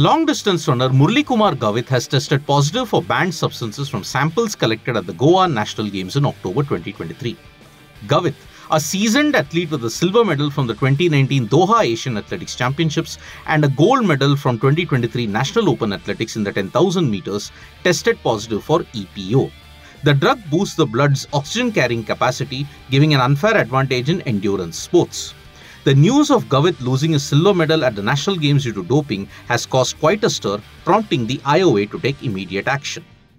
Long distance runner Murali Kumar Gavit has tested positive for banned substances from samples collected at the Goa National Games in October 2023. Gavit, a seasoned athlete with a silver medal from the 2019 Doha Asian Athletics Championships and a gold medal from 2023 National Open Athletics in the 10,000 meters, tested positive for EPO. The drug boosts the blood's oxygen carrying capacity, giving an unfair advantage in endurance sports. The news of Gavit losing his silver medal at the National Games due to doping has caused quite a stir, prompting the IOA to take immediate action.